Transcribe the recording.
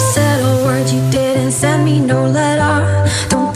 said a word, you didn't send me no letter. Don't